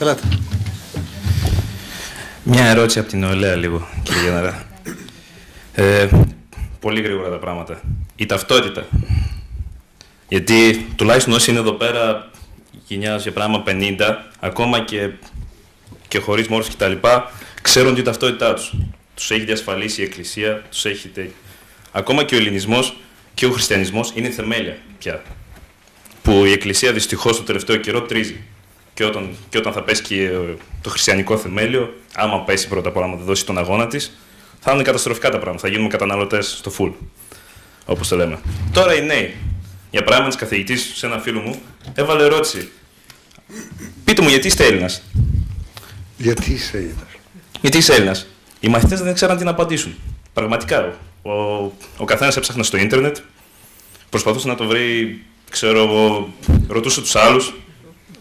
Ελάτε. Μια ερώτηση από την Ολέα λίγο, κύριε Γενναρά. Ε, πολύ γρήγορα τα πράγματα. Η ταυτότητα. Γιατί τουλάχιστον όσοι είναι εδώ πέρα γενιά για πράγμα 50, ακόμα και, και χωρίς μόρφωση κτλ., ξέρουν την ταυτότητά τους. Τους έχει διασφαλίσει η Εκκλησία, τους έχει. Ακόμα και ο Ελληνισμός και ο Χριστιανισμός είναι θεμέλια πια. Που η Εκκλησία δυστυχώς το τελευταίο καιρό τρίζει. Και όταν, και όταν θα πέσει και το χριστιανικό θεμέλιο, άμα πέσει πρώτα απ' όλα να δώσει τον αγώνα της, θα είναι καταστροφικά τα πράγματα. Θα γίνουμε καταναλωτές στο full. Όπως το λέμε. Τώρα οι νέοι. Για παράδειγμα, της καθηγητής σε ένα φίλο μου έβαλε ερώτηση. Πείτε μου, γιατί είστε Έλληνας; Γιατί είσαι Έλληνας; Γιατί είσαι Έλληνας; Οι μαθητές δεν ξέραν τι να απαντήσουν. Πραγματικά. Ο, ο καθένας έψαχνε στο ίντερνετ, προσπαθούσε να το βρει, ξέρω εγώ, ρωτούσε τους άλλους.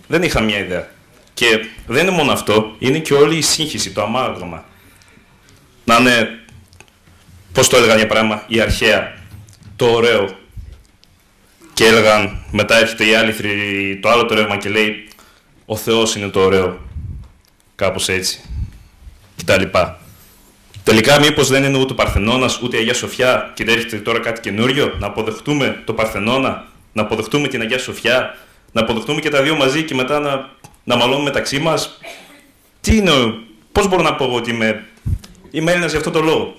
Δεν είχα μια ιδέα. Και δεν είναι μόνο αυτό, είναι και όλη η σύγχυση, το αμάγωμα. Να είναι, πώς το έλεγαν για πράγμα, η αρχαία, το ωραίο. Και έλεγαν, μετά έρχεται η άλλη, το άλλο το ρεύμα και λέει, ο Θεός είναι το ωραίο. Κάπως έτσι. λοιπά. Τελικά, μήπως δεν είναι ούτε ο Παρθενώνας ούτε η Αγία Σοφιά και δεν έρχεται τώρα κάτι καινούριο, να αποδεχτούμε το Παρθενώνα, να αποδεχτούμε την Αγία Σοφιά, να αποδεχτούμε και τα δύο μαζί και μετά να, να μαλώνουμε μεταξύ μας. Τι είναι, πώς μπορώ να πω εγώ ότι είμαι, είμαι Έλληνας για αυτό το λόγο;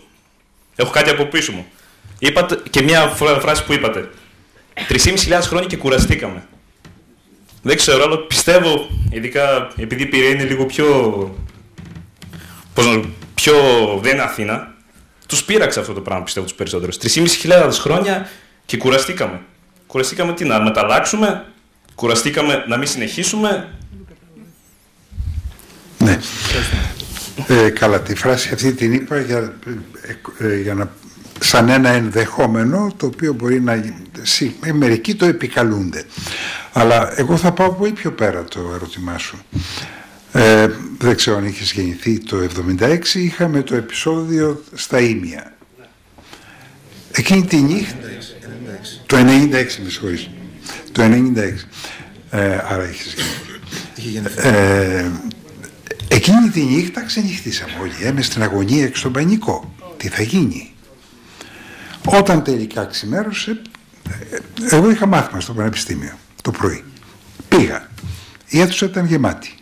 Έχω κάτι από πίσω μου. Είπατε και μια φράση που είπατε. 3.500 χρόνια και κουραστήκαμε. Δεν ξέρω, αλλά πιστεύω, ειδικά επειδή η Πειραιά είναι λίγο πιο. Πώς να, πιο. δεν είναι Αθήνα, τους πείραξε αυτό το πράγμα, πιστεύω τους περισσότερους. 3.500 χρόνια και κουραστήκαμε. Κουραστήκαμε τι, να μεταλλάξουμε, κουραστήκαμε να μην συνεχίσουμε. Ναι. Ε, καλά, τη φράση αυτή την είπα για, ε, για να, σαν ένα ενδεχόμενο το οποίο μπορεί να ε, μερικοί το επικαλούνται. Αλλά εγώ θα πάω πολύ πιο πέρα το ερώτημά σου. Ε, δεν ξέρω αν είχες γεννηθεί το 76, είχαμε το επεισόδιο στα Ήμια. Εκείνη τη νύχτα... Το 96, με συγχωρείς. Το 96. Ε, άρα είχες γεννηθεί. Ε, εκείνη τη νύχτα ξενυχτήσαμε όλοι. Έμε στην αγωνία και στον πανικό. Τι θα γίνει; Όταν τελικά ξημέρωσε, ε, εγώ είχα μάθημα στο πανεπιστήμιο το πρωί. Πήγα. Η αίθουσα ήταν γεμάτη.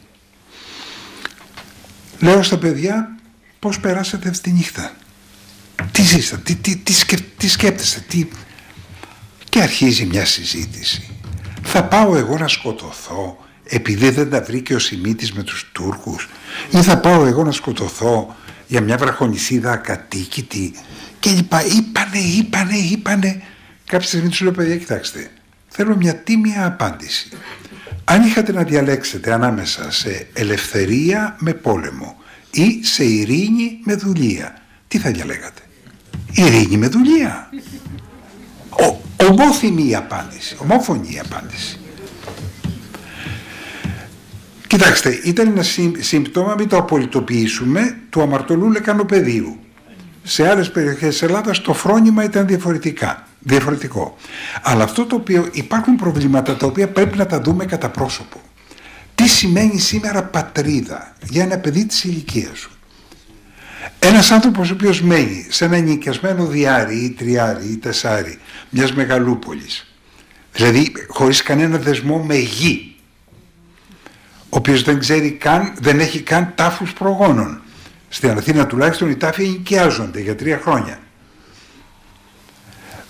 Λέω στα παιδιά πώς περάσατε αυτή τη νύχτα; Τι ζήσατε, τι, τι, τι, σκέπτεστε, τι... Και αρχίζει μια συζήτηση. Θα πάω εγώ να σκοτωθώ επειδή δεν τα βρήκε ο Σιμίτης με τους Τούρκους; Ή θα πάω εγώ να σκοτωθώ για μια βραχονισίδα ακατοίκητη; Και λοιπά. Είπανε, είπανε, είπανε. Κάποια στιγμή του λέω παιδιά κοιτάξτε θέλω μια τίμια απάντηση. Αν είχατε να διαλέξετε ανάμεσα σε ελευθερία με πόλεμο ή σε ειρήνη με δουλεία, τι θα διαλέγατε; Ειρήνη με δουλεία. Ο, ομόθυμη η απάντηση, ομόφωνη η απάντηση. Κοιτάξτε, ήταν ένα σύμπτωμα, μην το απολυτοποιήσουμε, του αμαρτωλού λεκανοπεδίου. Σε άλλες περιοχές της Ελλάδας το φρόνημα ήταν διαφορετικά διαφορετικό. Αλλά αυτό το οποίο υπάρχουν προβλήματα τα οποία πρέπει να τα δούμε κατά πρόσωπο. Τι σημαίνει σήμερα πατρίδα για ένα παιδί της ηλικίας σου; Ένας άνθρωπος ο οποίος μένει σε ένα νοικιασμένο διάρρη ή τριάρι ή τεσάρι μιας μεγαλούπολης, δηλαδή χωρίς κανένα δεσμό με γη, ο οποίος δεν ξέρει καν, δεν έχει καν τάφους προγόνων. Στην Αθήνα τουλάχιστον οι τάφοι ενοικιάζονται για τρία χρόνια.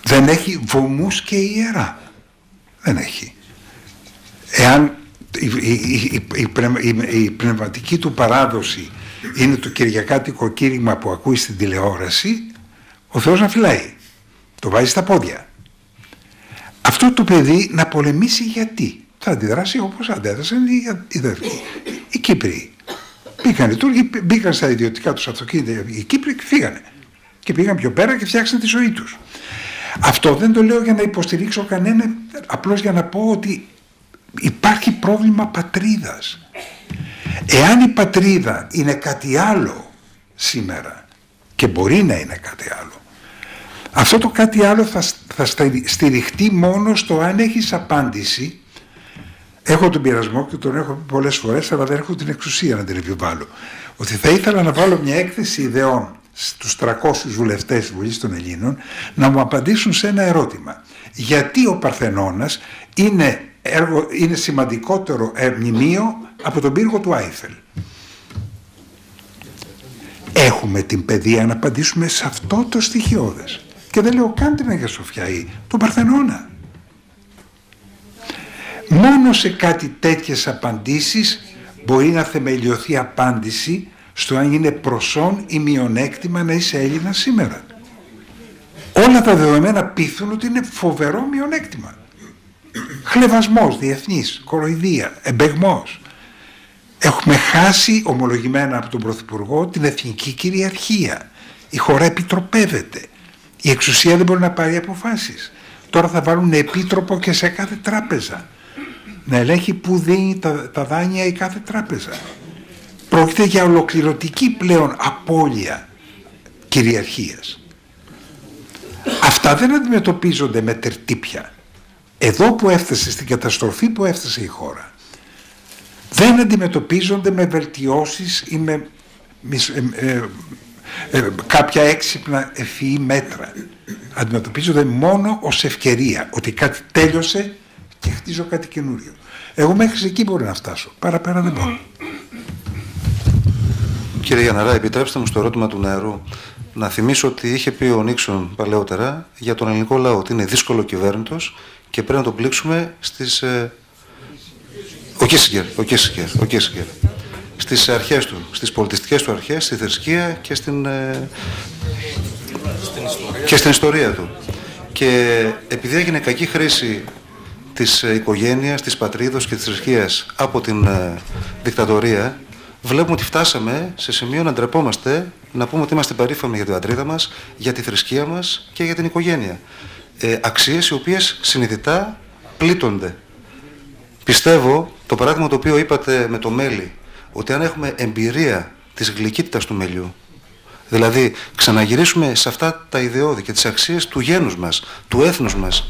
Δεν έχει βωμούς και ιερά. Δεν έχει. Εάν η, η, πνευματική του παράδοση είναι το κυριακάτικο κήρυγμα που ακούει στην τηλεόραση, ο Θεός να φυλάει. Το βάζει στα πόδια. Αυτό το παιδί να πολεμήσει γιατί; Θα αντιδράσει όπως αντέδρασαν οι, οι, οι Κύπροι. Πήγαν οι Τούρκοι, μπήκαν στα ιδιωτικά τους αυτοκίνητα οι Κύπροι και φύγανε. Και πήγαν πιο πέρα και φτιάξαν τη ζωή τους. Αυτό δεν το λέω για να υποστηρίξω κανένα, απλώς για να πω ότι υπάρχει πρόβλημα πατρίδας. Εάν η πατρίδα είναι κάτι άλλο σήμερα και μπορεί να είναι κάτι άλλο, αυτό το κάτι άλλο θα, θα στηριχτεί μόνο στο αν έχεις απάντηση έχω τον πειρασμό και τον έχω πει πολλές φορές, αλλά δεν έχω την εξουσία να την επιβάλλω. Ότι θα ήθελα να βάλω μια έκθεση ιδεών στους 300 βουλευτές της Βουλής των Ελλήνων να μου απαντήσουν σε ένα ερώτημα. Γιατί ο Παρθενώνας είναι, έργο, είναι σημαντικότερο μνημείο από τον πύργο του Άιφελ. Έχουμε την παιδεία να απαντήσουμε σε αυτό το στοιχειώδες. Και δεν λέω καν την Αγία Σοφιά ή τον Παρθενώνα. Μόνο σε κάτι τέτοιες απαντήσεις μπορεί να θεμελιωθεί απάντηση στο αν είναι προσόν ή μειονέκτημα να είσαι Έλληνας σήμερα. Όλα τα δεδομένα πείθουν ότι είναι φοβερό μειονέκτημα. Χλεβασμός διεθνής, κοροϊδία, εμπεγμός. Έχουμε χάσει ομολογημένα από τον Πρωθυπουργό την εθνική κυριαρχία. Η χώρα επιτροπεύεται. Η εξουσία δεν μπορεί να πάρει αποφάσεις. Τώρα θα βάλουν επίτροπο και σε κάθε τράπεζα. Να ελέγχει που δίνει τα, τα δάνεια η κάθε τράπεζα. Πρόκειται για ολοκληρωτική πλέον απώλεια κυριαρχίας. Αυτά δεν αντιμετωπίζονται με τερτύπια. Εδώ που έφτασε στην καταστροφή που έφτασε η χώρα δεν αντιμετωπίζονται με βελτιώσεις ή με ε, ε, ε, κάποια έξυπνα ευφυή μέτρα. Αντιμετωπίζονται μόνο ως ευκαιρία ότι κάτι τέλειωσε και χτίζω κάτι καινούριο. Εγώ μέχρι εκεί μπορώ να φτάσω. Παραπέρα δεν μπορώ. Κύριε Γιαναρά, επιτρέψτε μου στο ερώτημα του νερού να θυμίσω ότι είχε πει ο Νίξον παλαιότερα για τον ελληνικό λαό ότι είναι δύσκολο κυβέρνητος και πρέπει να το πλήξουμε στις... Ε, ο Κίσικερ, ο Κίσικερ, ο Κίσικερ. Στις αρχές του, στις πολιτιστικές του αρχές, στη θρησκεία και στην, ε, και στην ιστορία του. Και επειδή έγινε κακή χρήση της ε, οικογένειας, της πατρίδος και της θρησκείας από την ε, δικτατορία, βλέπουμε ότι φτάσαμε σε σημείο να ντρεπόμαστε, να πούμε ότι είμαστε περήφανοι για την πατρίδα μας, για τη θρησκεία μας και για την οικογένεια. Ε, αξίες οι οποίες συνειδητά πλήττονται. Πιστεύω, το παράδειγμα το οποίο είπατε με το μέλι, ότι αν έχουμε εμπειρία της γλυκύτητας του μελιού, δηλαδή ξαναγυρίσουμε σε αυτά τα ιδεώδη και τις αξίες του γένους μας, του έθνους μας,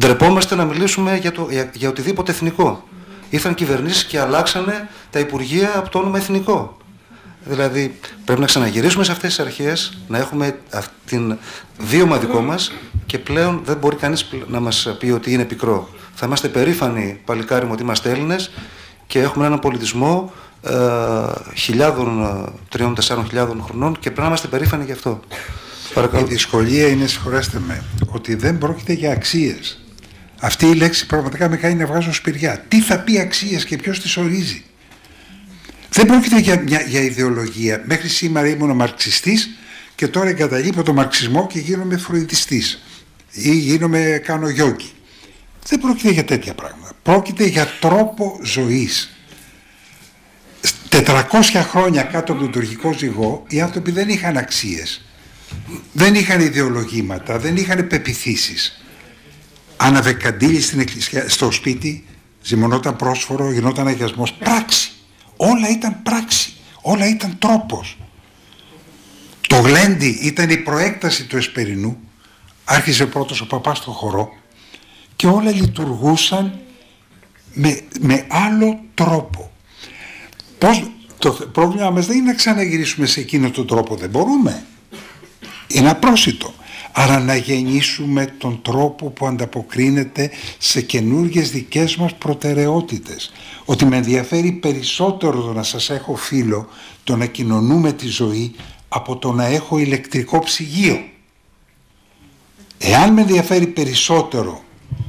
ντρεπόμαστε να μιλήσουμε για, το, για, για οτιδήποτε εθνικό ήρθαν κυβερνήσεις και αλλάξανε τα υπουργεία από το όνομα εθνικό. Δηλαδή πρέπει να ξαναγυρίσουμε σε αυτές τις αρχές, να έχουμε την βίωμα δικό μας και πλέον δεν μπορεί κανείς να μας πει ότι είναι πικρό. Θα είμαστε περήφανοι παλικάρι μου ότι είμαστε Έλληνες και έχουμε έναν πολιτισμό ε, χιλιάδων, ε, τριών, τεσσάρων χιλιάδων χρονών και πρέπει να είμαστε περήφανοι γι' αυτό. Η δυσκολία είναι, συγχωρέστε με, ότι δεν πρόκειται για αξίες. Αυτή η λέξη πραγματικά με κάνει να βγάζω σπηριά. Τι θα πει αξίες και ποιος τις ορίζει; Δεν πρόκειται για, μια, για ιδεολογία. Μέχρι σήμερα ήμουν μαρξιστής και τώρα εγκαταλείπω το μαρξισμό και γίνομαι φρουιδιστής ή γίνομαι κάνω γιόγκι. Δεν πρόκειται για τέτοια πράγματα. Πρόκειται για τρόπο ζωής. 400 χρόνια κάτω από τον τουρκικό ζυγό οι άνθρωποι δεν είχαν αξίες. Δεν είχαν ιδεολογήματα, δεν είχαν πεπιθήσεις άναβε καντήλι στην εκκλησιά, στο σπίτι, ζυμωνόταν πρόσφορο, γινόταν αγιασμός. Πράξη. Όλα ήταν πράξη. Όλα ήταν τρόπος. Το γλέντι ήταν η προέκταση του Εσπερινού. Άρχισε πρώτος ο παπάς στο χορό και όλα λειτουργούσαν με, με άλλο τρόπο. Πώς, το πρόβλημα μας δεν είναι να ξαναγυρίσουμε σε εκείνο τον τρόπο. Δεν μπορούμε. Είναι απρόσιτο άρα να γεννήσουμε τον τρόπο που ανταποκρίνεται σε καινούργιες δικές μας προτεραιότητες. Ότι με ενδιαφέρει περισσότερο το να σας έχω φίλο, το να κοινωνούμε τη ζωή, από το να έχω ηλεκτρικό ψυγείο. Εάν με ενδιαφέρει περισσότερο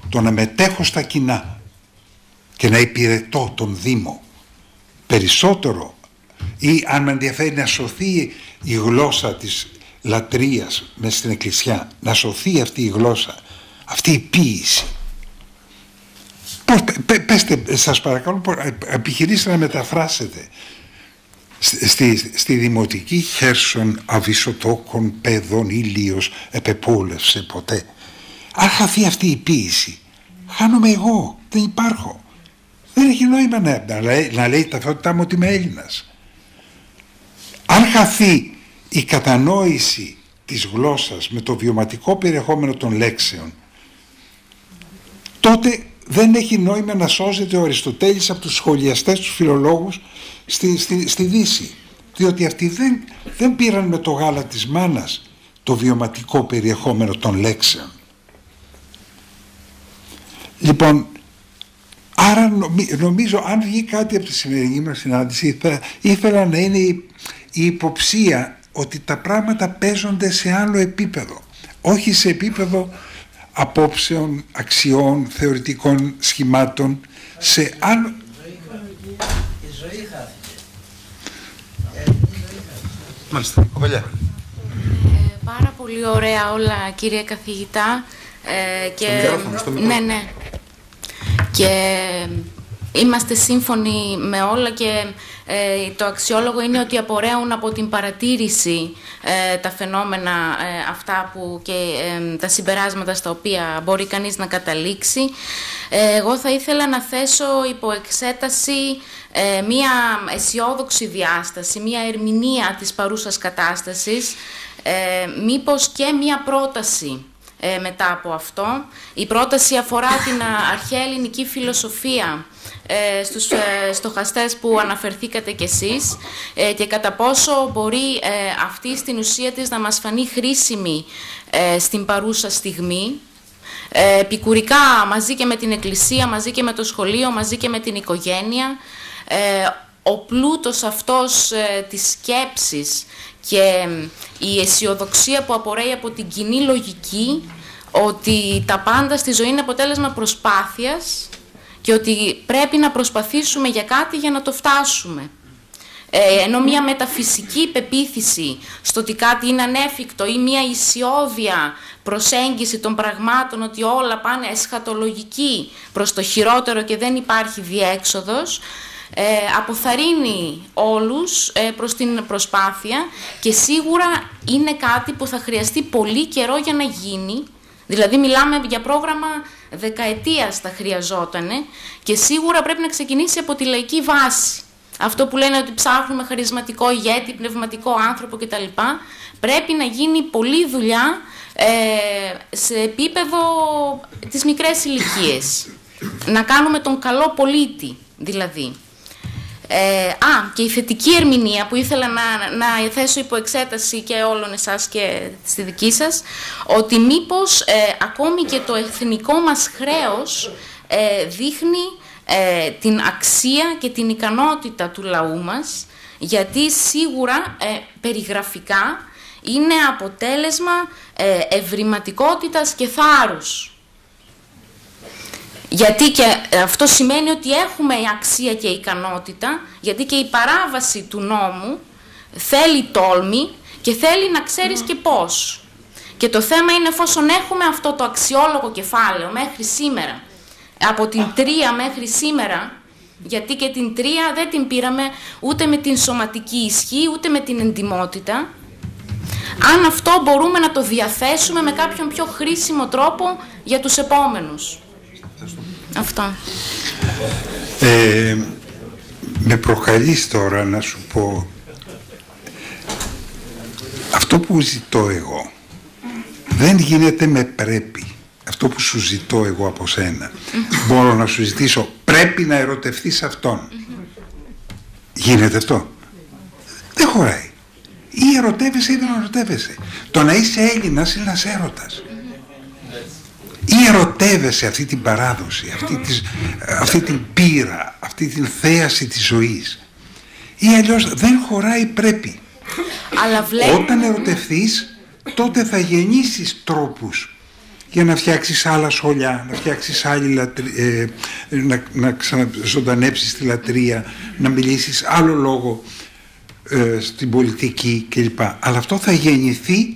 το να μετέχω στα κοινά και να υπηρετώ τον Δήμο, περισσότερο ή αν με ενδιαφέρει να σωθεί η γλώσσα της λατρείας με στην εκκλησιά να σωθεί αυτή η γλώσσα αυτή η ποίηση. Πώς, πέστε σας παρακαλώ επιχειρήστε να μεταφράσετε στη, στη δημοτική χέρσον αβυσοτόκον παιδών ήλιος επεπόλευσε ποτέ. Αν χαθεί αυτή η ποίηση. Χάνομαι εγώ, δεν υπάρχω. Δεν έχει νόημα να, να, λέει, να λέει ταυτότητά μου ότι είμαι Έλληνας. Αν χαθεί η κατανόηση της γλώσσας με το βιωματικό περιεχόμενο των λέξεων τότε δεν έχει νόημα να σώζεται ο Αριστοτέλης από τους σχολιαστές, τους φιλολόγους στη, στη, στη Δύση. Διότι αυτοί δεν, δεν πήραν με το γάλα της μάνας το βιωματικό περιεχόμενο των λέξεων. Λοιπόν, άρα νομίζω αν βγει κάτι από τη σημερινή μας συνάντηση ήθελα να είναι η, η υποψία ότι τα πράγματα παίζονται σε άλλο επίπεδο. Όχι σε επίπεδο απόψεων, αξιών, θεωρητικών σχημάτων, σε άλλο... Η ζωή Μάλιστα. Ε, πάρα πολύ ωραία όλα κύριε καθηγητά. Ε, και... Στο ναι, ναι. Και είμαστε σύμφωνοι με όλα και ε, το αξιόλογο είναι ότι απορρέουν από την παρατήρηση ε, τα φαινόμενα ε, αυτά που και τα συμπεράσματα στα οποία μπορεί κανείς να καταλήξει. Εγώ θα ήθελα να θέσω υπό εξέταση μία αισιόδοξη διάσταση, μία ερμηνεία της παρούσας κατάστασης, μήπως και μία πρόταση ε, μετά από αυτό. Η πρόταση αφορά την αρχαία ελληνική φιλοσοφία ε, στους ε, στοχαστές που αναφερθήκατε κι εσείς ε, και κατά πόσο μπορεί ε, αυτή στην ουσία της να μας φανεί χρήσιμη στην παρούσα στιγμή. Επικουρικά μαζί και με την εκκλησία, μαζί και με το σχολείο, μαζί και με την οικογένεια. Ο πλούτος αυτός της σκέψης και η αισιοδοξία που απορρέει από την κοινή λογική ότι τα πάντα στη ζωή είναι αποτέλεσμα προσπάθειας και ότι πρέπει να προσπαθήσουμε για κάτι για να το φτάσουμε. Ε, ενώ μια μεταφυσική πεποίθηση στο ότι κάτι είναι ανέφικτο ή μια ισιώδια προσέγγιση των πραγμάτων ότι όλα πάνε εσχατολογική προς το χειρότερο και δεν υπάρχει διέξοδος, ε, αποθαρρύνει όλους ε, προς την προσπάθεια και σίγουρα είναι κάτι που θα χρειαστεί πολύ καιρό για να γίνει. Δηλαδή μιλάμε για πρόγραμμα δεκαετίας θα χρειαζόταν και σίγουρα πρέπει να ξεκινήσει από τη λαϊκή βάση. Αυτό που λένε ότι ψάχνουμε χαρισματικό ηγέτη, πνευματικό άνθρωπο κτλ. Πρέπει να γίνει πολλή δουλειά ε, σε επίπεδο της μικρές ηλικίες. Να κάνουμε τον καλό πολίτη δηλαδή. Ε, α, και η θετική ερμηνεία που ήθελα να, να θέσω υπό εξέταση και όλων εσάς και στη δική σας, ότι μήπως ε, ακόμη και το εθνικό μας χρέος ε, δείχνει ε, την αξία και την ικανότητα του λαού μας, γιατί σίγουρα περιγραφικά είναι αποτέλεσμα ευρηματικότητας και θάρρους. Γιατί και αυτό σημαίνει ότι έχουμε αξία και ικανότητα, γιατί και η παράβαση του νόμου θέλει τόλμη και θέλει να ξέρεις και πώς. Και το θέμα είναι εφόσον έχουμε αυτό το αξιόλογο κεφάλαιο μέχρι σήμερα, από την τρία μέχρι σήμερα, γιατί και την τρία δεν την πήραμε ούτε με την σωματική ισχύ, ούτε με την εντιμότητα, αν αυτό μπορούμε να το διαθέσουμε με κάποιον πιο χρήσιμο τρόπο για τους επόμενους. Αυτό. Ε, με προκαλείς τώρα να σου πω αυτό που ζητώ εγώ δεν γίνεται με πρέπει. Αυτό που σου ζητώ εγώ από σένα μπορώ να σου ζητήσω πρέπει να ερωτευτείς αυτόν. Γίνεται αυτό. Δεν χωράει. Ή ερωτεύεσαι ή δεν ερωτεύεσαι. Το να είσαι Έλληνας είναι ένας έρωτας ή ερωτεύεσαι αυτή την παράδοση, αυτή, της, αυτή την πείρα, αυτή την θέαση της ζωής ή αλλιώς δεν χωράει πρέπει. Αλλά Όταν ερωτευθείς τότε θα γεννήσεις τρόπους για να φτιάξεις άλλα σχολιά, να φτιάξεις άλλη λατρεία, ε, να, να ξαναζωντανέψεις τη λατρεία, να μιλήσεις άλλο λόγο ε, στην πολιτική κλπ. Αλλά αυτό θα γεννηθεί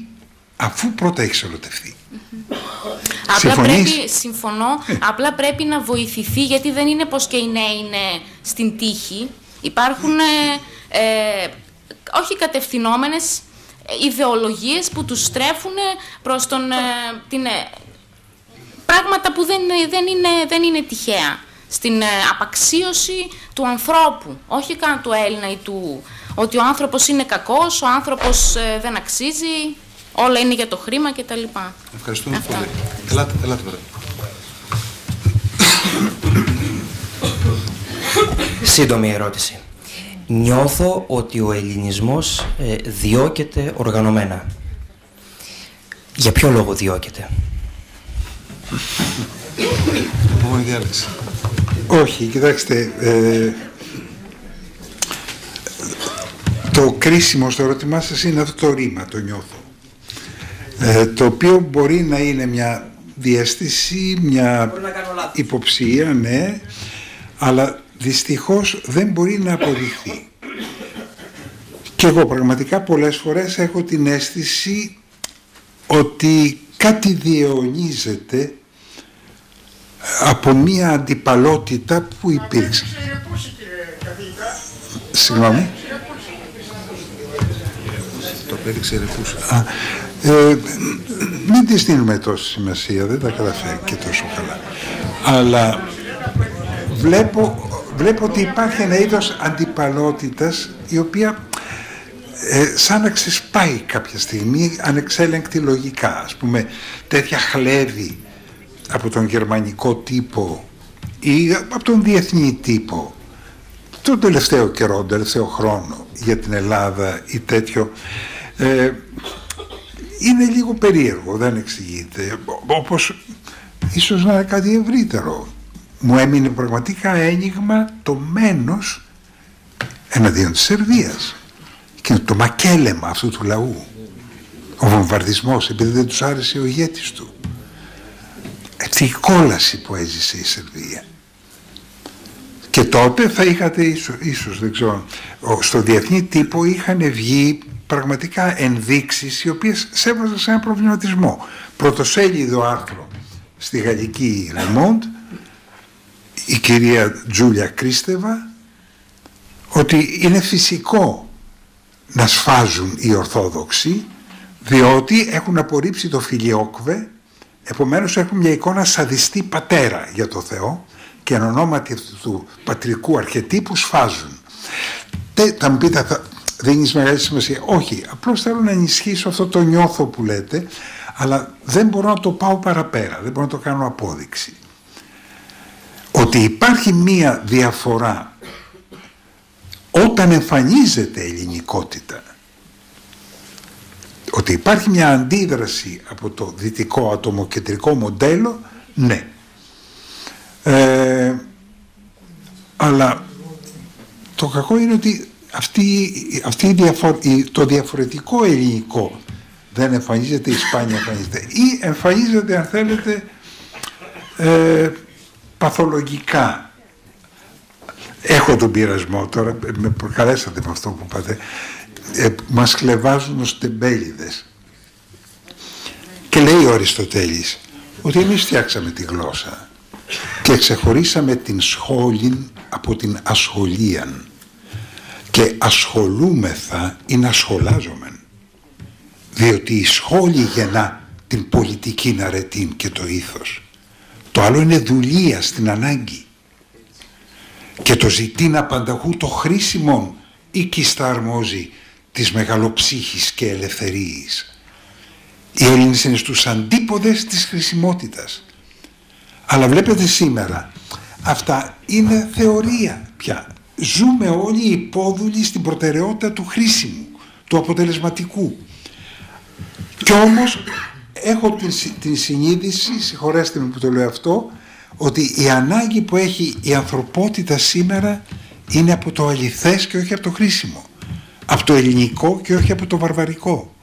αφού πρώτα έχεις ερωτευτεί. Απλά πρέπει, συμφωνώ, ε. απλά πρέπει να βοηθηθεί γιατί δεν είναι πως και οι νέοι είναι στην τύχη. Υπάρχουν ε, ε όχι κατευθυνόμενες ιδεολογίες που τους στρέφουν προς τον, ε, την, πράγματα που δεν, δεν, είναι, δεν είναι τυχαία. Στην απαξίωση του ανθρώπου, όχι καν του Έλληνα ή του... Ότι ο άνθρωπος είναι κακός, ο άνθρωπος δεν αξίζει, Όλα είναι για το χρήμα και τα λοιπά. Ευχαριστούμε πολύ. Ελάτε, ελάτε Σύντομη ερώτηση. Νιώθω ότι ο ελληνισμός ε, διώκεται οργανωμένα. Για ποιο λόγο διώκεται; Επόμενη διάλεξη. Όχι, κοιτάξτε, ε, το κρίσιμο στο ερώτημά σας είναι αυτό το ρήμα, το νιώθω. Ε, το οποίο μπορεί να είναι μια διέστηση, μια υποψία, ναι, αλλά δυστυχώς δεν μπορεί να αποδειχθεί. Και εγώ πραγματικά πολλές φορές έχω την αίσθηση ότι κάτι διαιωνίζεται από μία αντιπαλότητα που υπήρξε. Συγγνώμη. Το πέριξε ρεπούς. Ε, μην της δίνουμε τόση σημασία, δεν τα καταφέρει και τόσο καλά. Αλλά βλέπω, βλέπω ότι υπάρχει ένα είδος αντιπαλότητας η οποία ε, σαν να ξεσπάει κάποια στιγμή ανεξέλεγκτη λογικά. Ας πούμε τέτοια χλέβη από τον γερμανικό τύπο ή από τον διεθνή τύπο τον τελευταίο καιρό, τον τελευταίο χρόνο για την Ελλάδα ή τέτοιο ε, είναι λίγο περίεργο, δεν εξηγείται. Όπως ίσως να είναι κάτι ευρύτερο. Μου έμεινε πραγματικά ένιγμα το μένος εναντίον της Σερβίας και το μακέλεμα αυτού του λαού. Ο βομβαρδισμός επειδή δεν τους άρεσε ο ηγέτης του. Αυτή η κόλαση που έζησε η Σερβία. Και τότε θα είχατε ίσως, ίσως δεν ξέρω, στο διεθνή τύπο είχαν βγει πραγματικά ενδείξεις οι οποίες σέβαζαν σε ένα προβληματισμό. Πρωτοσέλιδο άρθρο στη γαλλική Le Monde η κυρία Τζούλια Κρίστεβα ότι είναι φυσικό να σφάζουν οι Ορθόδοξοι διότι έχουν απορρίψει το φιλιόκβε επομένως έχουν μια εικόνα σαδιστή πατέρα για το Θεό και εν ονόματι του πατρικού αρχετύπου σφάζουν. Θα μου πείτε, θα, δίνει μεγάλη σημασία. Όχι, απλώς θέλω να ενισχύσω αυτό το νιώθω που λέτε, αλλά δεν μπορώ να το πάω παραπέρα, δεν μπορώ να το κάνω απόδειξη. Ότι υπάρχει μία διαφορά όταν εμφανίζεται ελληνικότητα ότι υπάρχει μια αντίδραση από το δυτικό ατομοκεντρικό μοντέλο, ναι. Ε, αλλά το κακό είναι ότι αυτή, αυτή το διαφορετικό ελληνικό δεν εμφανίζεται, η Ισπάνια εμφανίζεται ή εμφανίζεται αν θέλετε ε, παθολογικά Έχω τον πειρασμό τώρα, με προκαλέσατε με αυτό που είπατε. Ε, μας χλεβάζουν ως τεμπέληδες. Και λέει ο Αριστοτέλης ότι εμείς φτιάξαμε τη γλώσσα και ξεχωρίσαμε την σχόλην από την ασχολίαν και ασχολούμεθα ή να ασχολάζομεν διότι η σχόλη γεννά την πολιτική ναρετήν και το ήθος το άλλο είναι δουλεία στην ανάγκη και το ζητήν απανταχού το χρήσιμον ή στα αρμόζει της μεγαλοψύχης και ελευθερίας. Οι Έλληνες είναι στους αντίποδες της χρησιμότητας. Αλλά βλέπετε σήμερα, αυτά είναι θεωρία πια. Ζούμε όλοι υπόδουλοι στην προτεραιότητα του χρήσιμου, του αποτελεσματικού. Κι όμως έχω την, την συνείδηση, συγχωρέστε με που το λέω αυτό, ότι η ανάγκη που έχει η ανθρωπότητα σήμερα είναι από το αληθές και όχι από το χρήσιμο. Από το ελληνικό και όχι από το βαρβαρικό.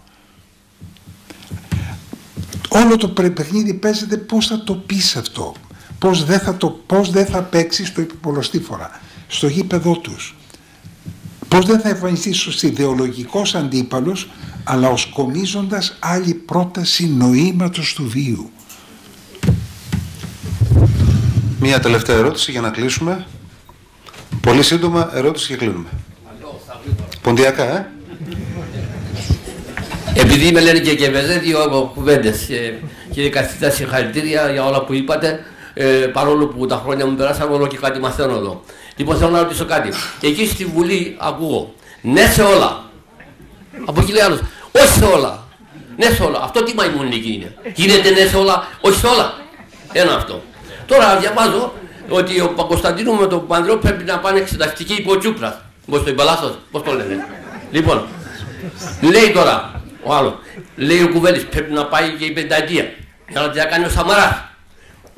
Όλο το παιχνίδι παίζεται πώς θα το πεις αυτό. Πώς δεν θα, το, πώς δεν θα παίξεις στο πολλωστή φορά. Στο γήπεδό τους. Πώς δεν θα εμφανιστείς ως ιδεολογικός αντίπαλος αλλά ως κομίζοντας άλλη πρόταση νοήματος του βίου. Μία τελευταία ερώτηση για να κλείσουμε. Πολύ σύντομα ερώτηση και κλείνουμε. Ποντιακά, ε. Επειδή με λένε και Κεβεζέ, δύο κουβέντες. Κύριε Καθηγητά, συγχαρητήρια για όλα που είπατε. Ε, παρόλο που τα χρόνια μου περάσαν, όλο και κάτι μαθαίνω εδώ. Λοιπόν, θέλω να ρωτήσω κάτι. Εκεί στη Βουλή ακούω ναι σε όλα. Από εκεί λέει άλλος, όχι σε όλα. Ναι σε όλα. Αυτό τι μαϊμουνική είναι. Γίνεται ναι σε όλα, όχι σε όλα. Ένα αυτό. Τώρα διαβάζω ότι ο Παγκοσταντίνου με τον Πανδρέο πρέπει να πάνε εξεταστική υπό Τσούπρα. Πώς το είπε λάθος, πώς το λένε; Λοιπόν, λέει τώρα ο άλλος, λέει ο Κουβέλης πρέπει να πάει και η πενταετία για να την κάνει ο Σαμαράς.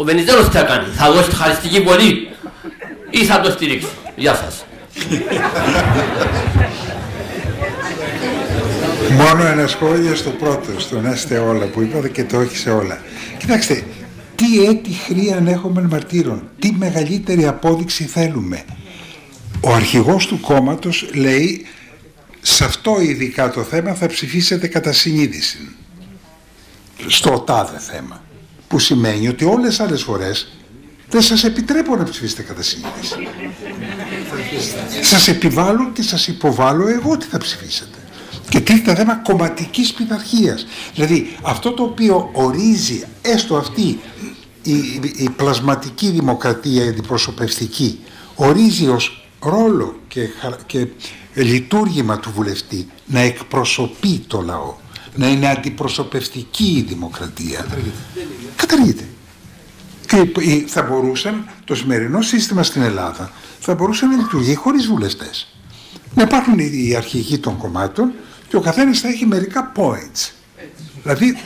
Ο Βενιζέλος τι θα κάνει, θα δώσει τη χαριστική βολή ή θα το στηρίξει; Γεια σας. Μόνο ένα σχόλιο στο πρώτο, στο να είστε όλα που είπατε και το όχι σε όλα. Κοιτάξτε, τι έτη χρίαν έχουμε μαρτύρων, τι μεγαλύτερη απόδειξη θέλουμε. Ο αρχηγός του κόμματος λέει σε αυτό ειδικά το θέμα θα ψηφίσετε κατά συνείδηση. Στο τάδε θέμα. Που σημαίνει ότι όλες τις άλλες φορές δεν σας επιτρέπω να ψηφίσετε κατά συνείδηση. σας επιβάλλω και σας υποβάλλω εγώ τι θα ψηφίσετε. Και τίθεται θέμα κομματικής πειθαρχίας. Δηλαδή αυτό το οποίο ορίζει έστω αυτή η, η πλασματική δημοκρατία, η αντιπροσωπευτική, ορίζει ως ρόλο και, και λειτουργήμα του βουλευτή να εκπροσωπεί το λαό, να είναι αντιπροσωπευτική η δημοκρατία. Καταργείται. Και θα μπορούσαν, το σημερινό σύστημα στην Ελλάδα θα μπορούσε να λειτουργεί χωρίς βουλευτές. Να υπάρχουν οι αρχηγοί των κομμάτων και ο καθένας θα έχει μερικά points. Δηλαδή,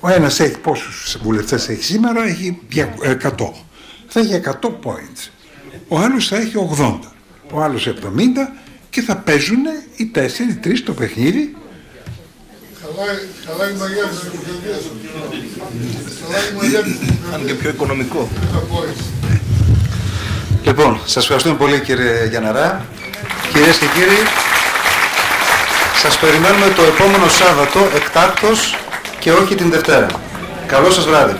ο ένας έχει πόσους βουλευτές έχει σήμερα, έχει 100. Θα έχει 100 points. Ο άλλος θα έχει 80. Ο άλλος 70 και θα παίζουν οι τέσσερις, τρεις το παιχνίδι. Καλά η μαγιά Αν και πιο οικονομικό. Λοιπόν, σας ευχαριστούμε πολύ κύριε Γιαναρά. Κυρίες και κύριοι, σας περιμένουμε το επόμενο Σάββατο εκτάκτος και όχι την Δευτέρα. Καλό σας βράδυ.